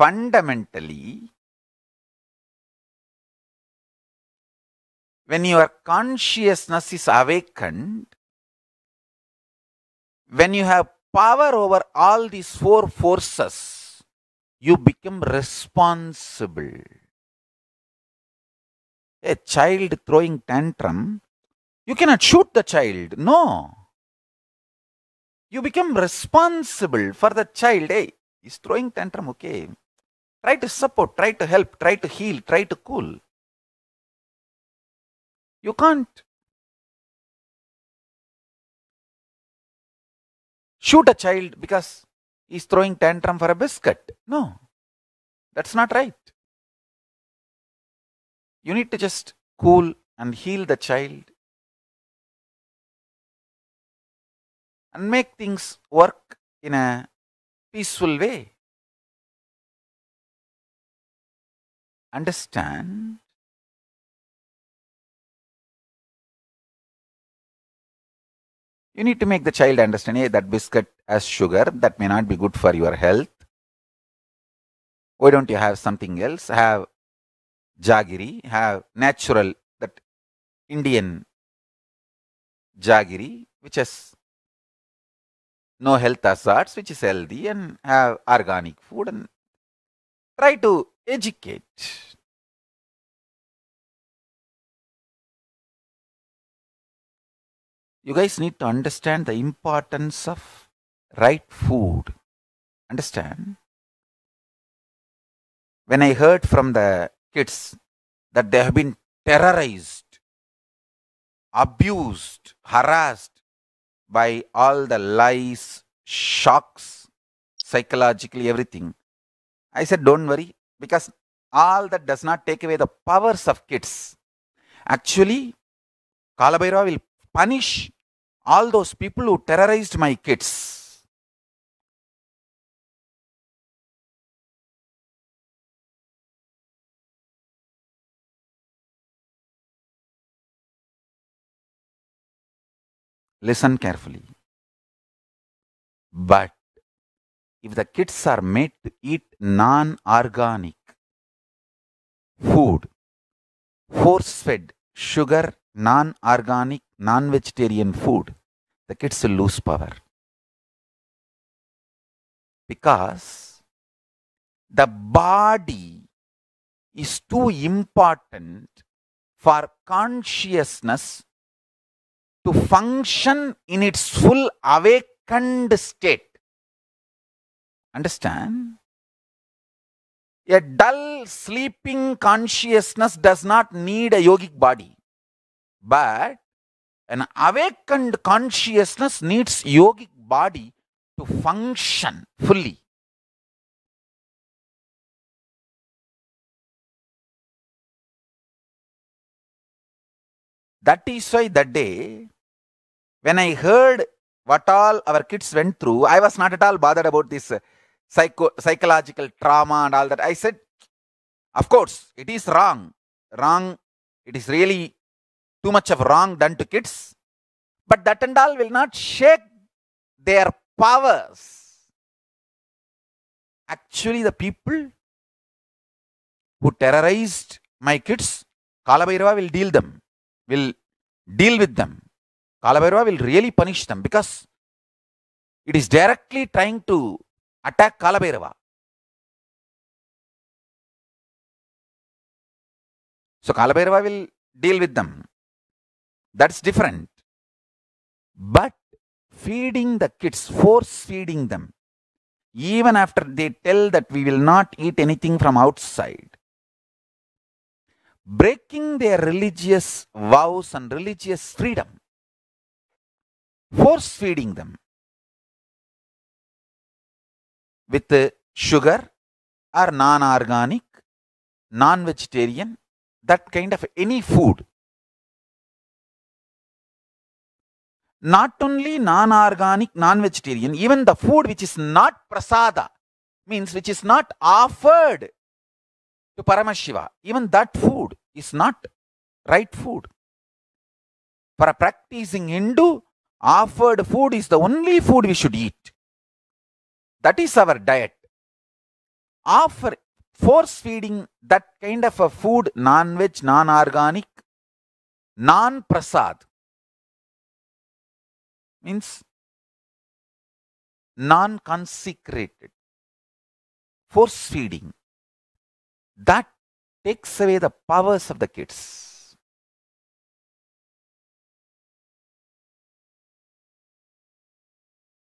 fundamentally, when your consciousness is awakened, when you have power over all these four forces, you become responsible. A child throwing tantrum, you cannot shoot the child. No. You become responsible for the child. Hey, he's throwing tantrum, okay. Try to support, try to help, try to heal, try to cool. You can't. Shoot a child because he's throwing tantrum for a biscuit. No, that's not right. You need to just cool and heal the child and make things work in a peaceful way. Understand? You need to make the child understand hey, that biscuit has sugar, that may not be good for your health. Why don't you have something else? Have jaggery, have natural, that Indian jaggery, which has no health hazards, which is healthy, and have organic food and try to educate. You guys need to understand the importance of right food. Understand? When I heard from the kids that they have been terrorized, abused, harassed by all the lies, shocks, psychologically, everything. I said, don't worry, because all that does not take away the powers of kids. Actually, Kalabhairava will punish all those people who terrorized my kids. Listen carefully. But if the kids are made to eat non organic food, force fed, sugar, non organic, non vegetarian food, the kids will lose power. Because the body is too important for consciousness to function in its full awakened state. Understand? A dull, sleeping consciousness does not need a yogic body. But an awakened consciousness needs yogic body to function fully. That is why that day, when I heard what all our kids went through, I was not at all bothered about this psycho- psychological trauma and all that. I said, of course, it is wrong. Wrong. It is really too much of wrong done to kids. But that and all will not shake their powers. Actually, the people who terrorized my kids, Kalabhairava will deal them, will deal with them. Kalabhairava will really punish them because it is directly trying to attack Kalabhairava. So Kalabhairava will deal with them. That's different. But feeding the kids, force feeding them, even after they tell that we will not eat anything from outside, breaking their religious vows and religious freedom, force feeding them with sugar or non organic, non vegetarian, that kind of any food. Not only non organic, non vegetarian, even the food which is not prasada, means which is not offered to Paramashiva, even that food is not right food. For a practicing Hindu, offered food is the only food we should eat. That is our diet. After force feeding that kind of a food non-veg non-organic non-prasad. Means non-consecrated. Force feeding. That takes away the powers of the kids